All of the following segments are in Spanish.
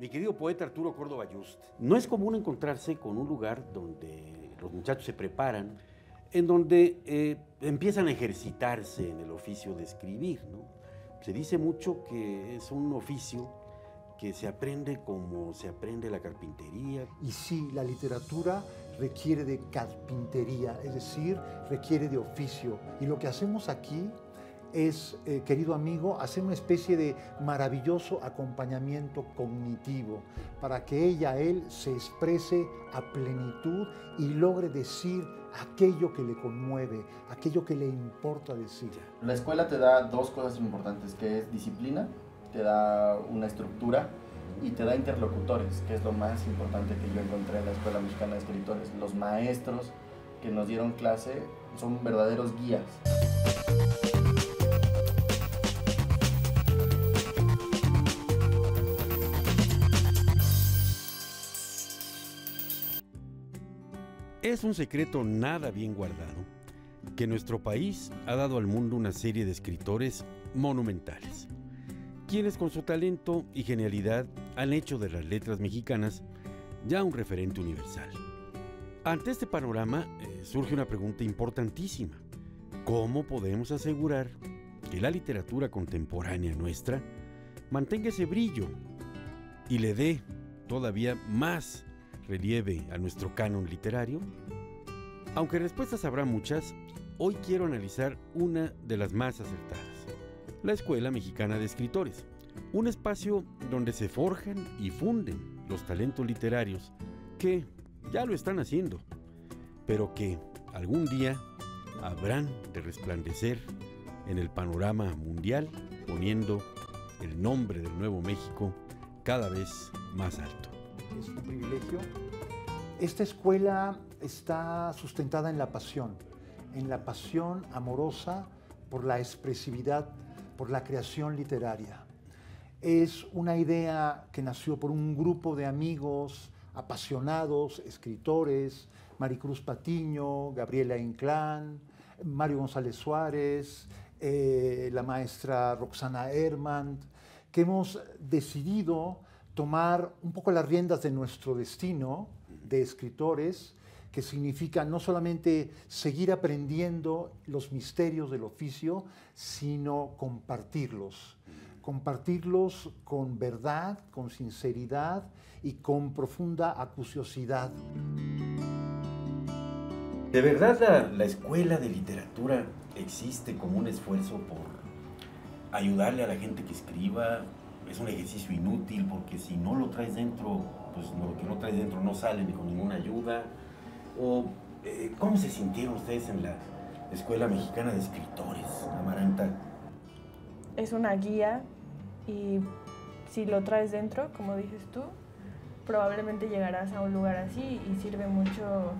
Mi querido poeta Arturo Córdoba Just, no es común encontrarse con un lugar donde los muchachos se preparan, en donde eh, empiezan a ejercitarse en el oficio de escribir. ¿no? Se dice mucho que es un oficio que se aprende como se aprende la carpintería. Y sí, la literatura requiere de carpintería, es decir, requiere de oficio. Y lo que hacemos aquí es, eh, querido amigo, hacer una especie de maravilloso acompañamiento cognitivo para que ella, él, se exprese a plenitud y logre decir aquello que le conmueve, aquello que le importa decir. La escuela te da dos cosas importantes, que es disciplina, te da una estructura y te da interlocutores, que es lo más importante que yo encontré en la Escuela Mexicana de Escritores. Los maestros que nos dieron clase son verdaderos guías. Es un secreto nada bien guardado que nuestro país ha dado al mundo una serie de escritores monumentales, quienes con su talento y genialidad han hecho de las letras mexicanas ya un referente universal. Ante este panorama eh, surge una pregunta importantísima. ¿Cómo podemos asegurar que la literatura contemporánea nuestra mantenga ese brillo y le dé todavía más relieve a nuestro canon literario? Aunque respuestas habrá muchas, hoy quiero analizar una de las más acertadas. La Escuela Mexicana de Escritores, un espacio donde se forjan y funden los talentos literarios que ya lo están haciendo, pero que algún día habrán de resplandecer en el panorama mundial poniendo el nombre del Nuevo México cada vez más alto es un privilegio. Esta escuela está sustentada en la pasión, en la pasión amorosa por la expresividad, por la creación literaria. Es una idea que nació por un grupo de amigos apasionados, escritores, Maricruz Patiño, Gabriela Inclán, Mario González Suárez, eh, la maestra Roxana Herman, que hemos decidido tomar un poco las riendas de nuestro destino de escritores, que significa no solamente seguir aprendiendo los misterios del oficio, sino compartirlos. Compartirlos con verdad, con sinceridad y con profunda acuciosidad. ¿De verdad la, la, escuela de literatura existe como un esfuerzo por ayudarle a la gente que escriba, es un ejercicio inútil porque si no lo traes dentro, pues lo que no traes dentro no sale ni con ninguna ayuda. O, eh, ¿Cómo se sintieron ustedes en la Escuela Mexicana de Escritores, Amaranta? Es una guía y si lo traes dentro, como dices tú, probablemente llegarás a un lugar así y sirve mucho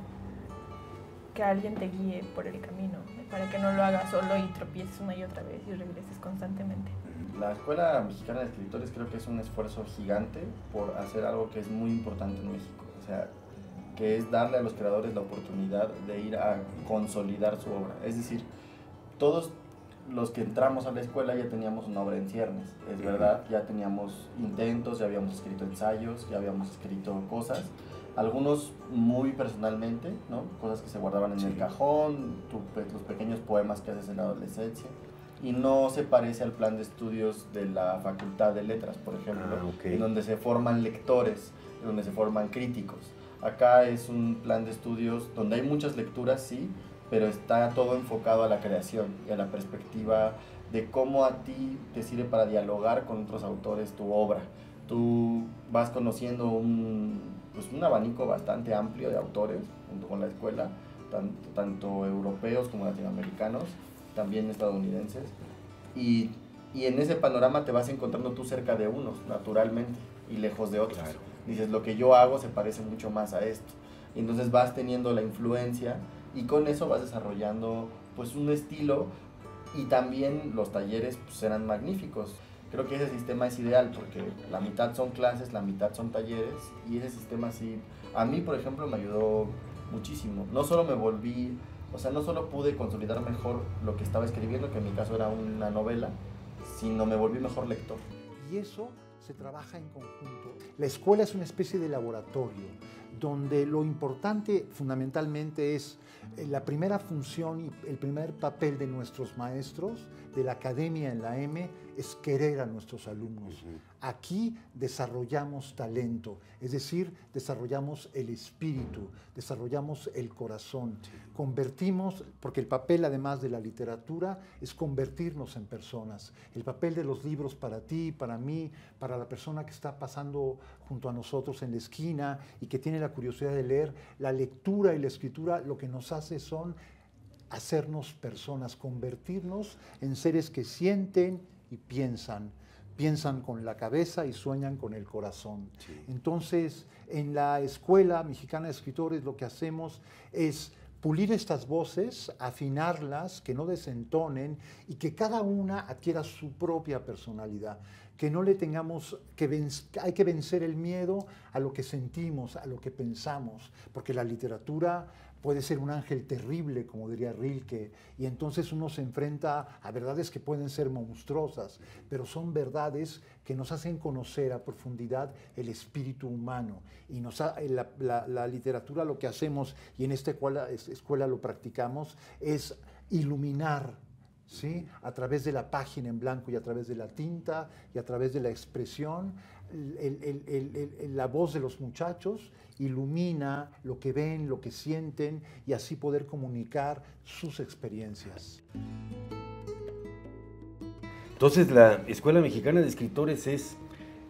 que alguien te guíe por el camino, para que no lo hagas solo y tropieces una y otra vez y regreses constantemente. La Escuela Mexicana de Escritores creo que es un esfuerzo gigante por hacer algo que es muy importante en México, o sea, que es darle a los creadores la oportunidad de ir a consolidar su obra. Es decir, todos los que entramos a la escuela ya teníamos una obra en ciernes, es verdad, ya teníamos intentos, ya habíamos escrito ensayos, ya habíamos escrito cosas, algunos muy personalmente, ¿no? cosas que se guardaban en el cajón, los pequeños poemas que haces en la adolescencia y no se parece al plan de estudios de la Facultad de Letras, por ejemplo, ah, en donde se forman lectores, donde se forman críticos. Acá es un plan de estudios donde hay muchas lecturas, sí, pero está todo enfocado a la creación y a la perspectiva de cómo a ti te sirve para dialogar con otros autores tu obra. Tú vas conociendo un, pues un abanico bastante amplio de autores junto con la escuela, tanto, tanto europeos como latinoamericanos, también estadounidenses, y, y, en ese panorama te vas encontrando tú cerca de unos, naturalmente, y lejos de otros. Dices, lo que yo hago se parece mucho más a esto. Y entonces vas teniendo la influencia y con eso vas desarrollando pues un estilo y también los talleres pues, eran magníficos. Creo que ese sistema es ideal porque la mitad son clases, la mitad son talleres y ese sistema sí, a mí por ejemplo me ayudó muchísimo. No solo me volví o sea, no solo pude consolidar mejor lo que estaba escribiendo, que en mi caso era una novela, sino me volví mejor lector. Y eso se trabaja en conjunto. La escuela es una especie de laboratorio donde lo importante fundamentalmente es eh, la primera función y el primer papel de nuestros maestros, de la academia en la M, es querer a nuestros alumnos. Aquí desarrollamos talento, es decir, desarrollamos el espíritu, desarrollamos el corazón, convertimos, porque el papel además de la literatura es convertirnos en personas. El papel de los libros para ti, para mí, para la persona que está pasando junto a nosotros en la esquina y que tiene la curiosidad de leer, la lectura y la escritura lo que nos hace son hacernos personas, convertirnos en seres que sienten y piensan. Piensan con la cabeza y sueñan con el corazón. Entonces, en la Escuela Mexicana de Escritores lo que hacemos es pulir estas voces, afinarlas, que no desentonen y que cada una adquiera su propia personalidad. Que no le tengamos que hay que vencer el miedo a lo que sentimos, a lo que pensamos, porque la literatura puede ser un ángel terrible, como diría Rilke, y entonces uno se enfrenta a verdades que pueden ser monstruosas, pero son verdades que nos hacen conocer a profundidad el espíritu humano. Y nos la, literatura lo que hacemos, y en esta escuela lo practicamos, es iluminar ¿Sí? a través de la página en blanco y a través de la tinta y a través de la expresión, la voz de los muchachos ilumina lo que ven, lo que sienten y así poder comunicar sus experiencias. Entonces la Escuela Mexicana de Escritores es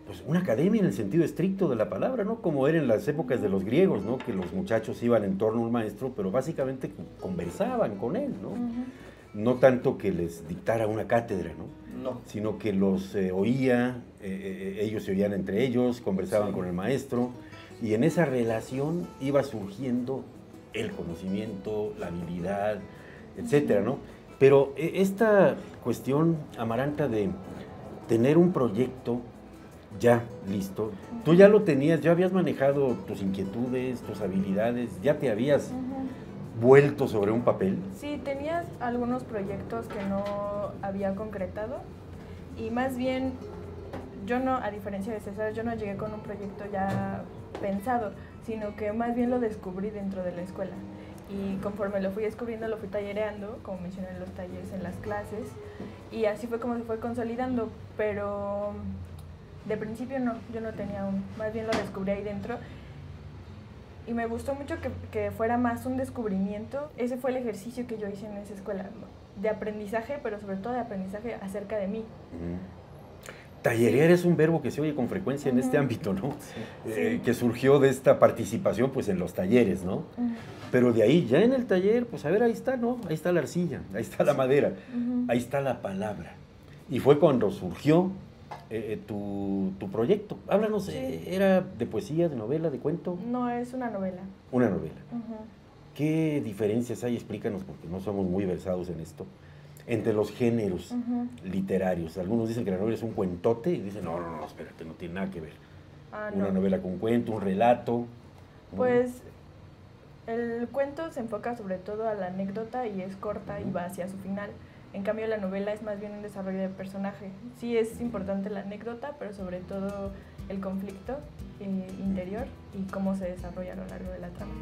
pues, una academia en el sentido estricto de la palabra, ¿no? Como era en las épocas de los griegos, ¿no? Que los muchachos iban en torno a un maestro, pero básicamente conversaban con él, ¿no? No tanto que les dictara una cátedra, ¿no? No. Sino que los eh, oía, eh, eh, ellos se oían entre ellos, conversaban con el maestro y en esa relación iba surgiendo el conocimiento, la habilidad, etcétera, ¿no? Pero e, esta cuestión, Amaranta, de tener un proyecto ya listo, tú ya lo tenías, ya habías manejado tus inquietudes, tus habilidades, ya te habías vuelto sobre un papel. Sí, tenías algunos proyectos que no había concretado y más bien yo no, a diferencia de César, yo no llegué con un proyecto ya pensado, sino que más bien lo descubrí dentro de la escuela. Y conforme lo fui descubriendo, lo fui tallereando, como mencioné en los talleres, en las clases, y así fue como se fue consolidando, pero de principio no, yo no tenía un, más bien lo descubrí ahí dentro. Y me gustó mucho que, que fuera más un descubrimiento. Ese fue el ejercicio que yo hice en esa escuela, de aprendizaje, pero sobre todo de aprendizaje acerca de mí. Tallerear es un verbo que se oye con frecuencia en este ámbito, ¿no? Eh, que surgió de esta participación pues en los talleres, ¿no? Pero de ahí, ya en el taller, pues a ver, ahí está, ¿no? Ahí está la arcilla, ahí está la madera, ahí está la palabra. Y fue cuando surgió eh, eh, tu, tu, proyecto. Háblanos, ¿era de poesía, de novela, de cuento? No, es una novela. Una novela. ¿Qué diferencias hay? Explícanos, porque no somos muy versados en esto entre los géneros literarios. Algunos dicen que la novela es un cuentote y dicen, no, no, no, espérate, no tiene nada que ver. Ah, Una novela con cuento, un relato. Pues el cuento se enfoca sobre todo a la anécdota y es corta y va hacia su final. En cambio, la novela es más bien un desarrollo de personaje. Sí es importante la anécdota, pero sobre todo el conflicto eh, interior y cómo se desarrolla a lo largo de la trama.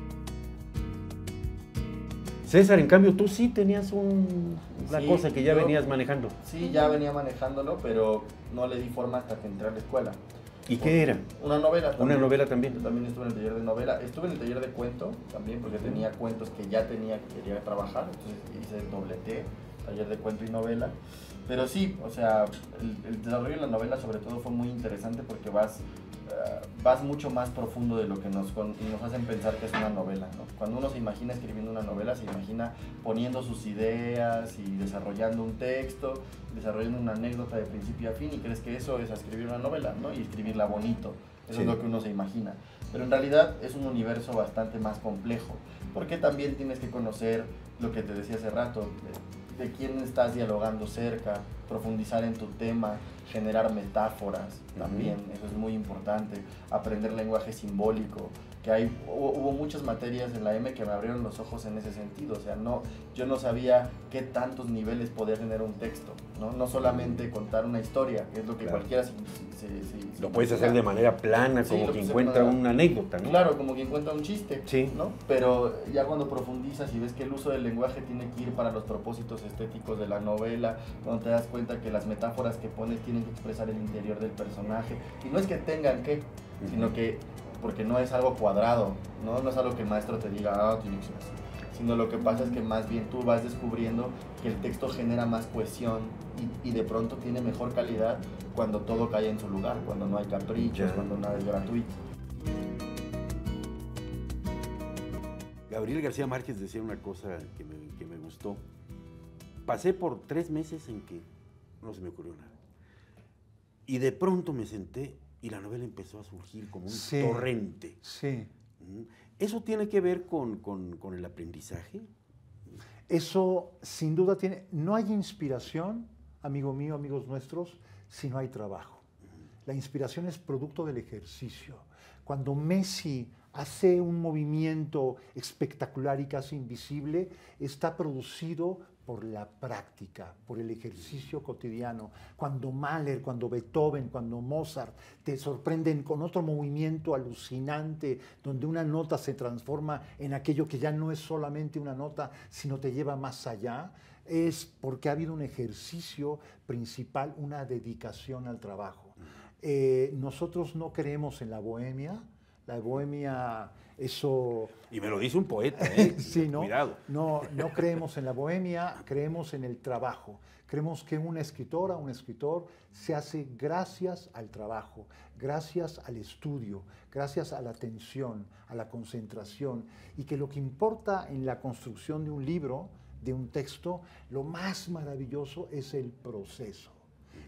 César, en cambio, tú sí tenías una cosa que ya venías manejando. Sí, ya venía manejándolo, pero no le di forma hasta que entré a la escuela. ¿Y qué era? Una novela también. Una novela también. Yo también estuve en el taller de novela. Estuve en el taller de cuento también porque tenía cuentos que ya tenía que quería trabajar. Entonces hice el doble T, taller de cuento y novela. Pero sí, o sea, el, desarrollo de la novela sobre todo fue muy interesante porque vas, eh, vas mucho más profundo de lo que nos, nos hacen pensar que es una novela. ¿no? Cuando uno se imagina escribiendo una novela, se imagina poniendo sus ideas y desarrollando un texto, desarrollando una anécdota de principio a fin y crees que eso es escribir una novela ¿no? y escribirla bonito. Eso es lo que uno se imagina. Pero en realidad es un universo bastante más complejo, porque también tienes que conocer lo que te decía hace rato, de quién estás dialogando cerca, profundizar en tu tema, generar metáforas también, eso es muy importante, aprender lenguaje simbólico, que hay, hubo, muchas materias en la M que me abrieron los ojos en ese sentido. O sea, no, yo no sabía qué tantos niveles podía tener un texto, ¿no? No solamente contar una historia, que es lo que cualquiera se, Lo puedes hacer de manera plana, como quien cuenta una anécdota, ¿no? Claro, como quien cuenta un chiste, sí. ¿no? Pero ya cuando profundizas y ves que el uso del lenguaje tiene que ir para los propósitos estéticos de la novela, cuando te das cuenta que las metáforas que pones tienen que expresar el interior del personaje, y no es que tengan que, sino que porque no es algo cuadrado, ¿no? No es algo que el maestro te diga, ah, tiene que ser así. Sino lo que pasa es que más bien tú vas descubriendo que el texto genera más cohesión y, de pronto tiene mejor calidad cuando todo cae en su lugar, cuando no hay caprichos, cuando nada es gratuito. Gabriel García Márquez decía una cosa que me, que me gustó. Pasé por tres meses en que no se me ocurrió nada. Y de pronto me senté y la novela empezó a surgir como un torrente. Sí. ¿Eso tiene que ver con, el aprendizaje? Eso sin duda tiene... No hay inspiración, amigo mío, amigos nuestros, si no hay trabajo. La inspiración es producto del ejercicio. Cuando Messi hace un movimiento espectacular y casi invisible, está producido por la práctica, por el ejercicio cotidiano. Cuando Mahler, cuando Beethoven, cuando Mozart te sorprenden con otro movimiento alucinante, donde una nota se transforma en aquello que ya no es solamente una nota, sino te lleva más allá, es porque ha habido un ejercicio principal, una dedicación al trabajo. Eh, nosotros no creemos en la bohemia, la bohemia eso... Y me lo dice un poeta, ¿eh? sí, ¿no? Cuidado. No, no creemos en la bohemia, creemos en el trabajo. Creemos que una escritora, un escritor, se hace gracias al trabajo, gracias al estudio, gracias a la atención, a la concentración, y que lo que importa en la construcción de un libro, de un texto, lo más maravilloso es el proceso.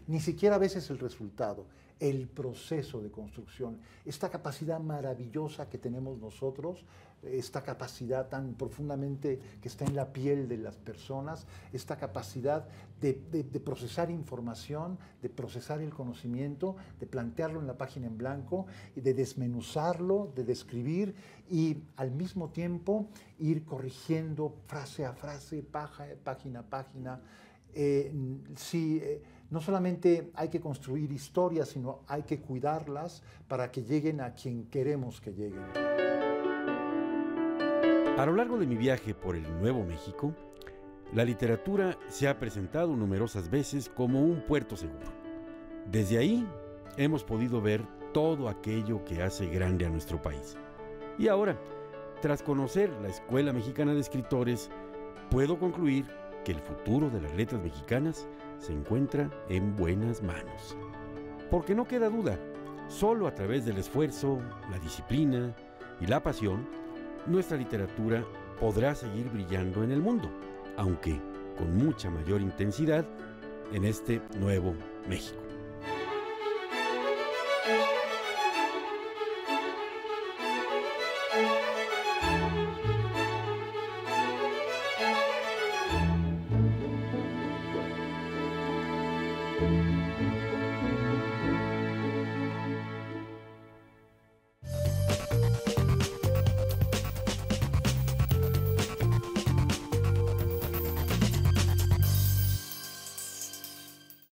Ni siquiera a veces el resultado, el proceso de construcción, esta capacidad maravillosa que tenemos nosotros, esta capacidad tan profundamente que está en la piel de las personas, esta capacidad de, procesar información, de procesar el conocimiento, de plantearlo en la página en blanco y de desmenuzarlo, de describir y al mismo tiempo ir corrigiendo frase a frase, página a página. Eh, si, eh, no solamente hay que construir historias, sino hay que cuidarlas para que lleguen a quien queremos que lleguen. A lo largo de mi viaje por el Nuevo México, la literatura se ha presentado numerosas veces como un puerto seguro. Desde ahí hemos podido ver todo aquello que hace grande a nuestro país. Y ahora, tras conocer la Escuela Mexicana de Escritores, puedo concluir que el futuro de las letras mexicanas se encuentra en buenas manos. Porque no queda duda, solo a través del esfuerzo, la disciplina y la pasión, nuestra literatura podrá seguir brillando en el mundo, aunque con mucha mayor intensidad en este nuevo México.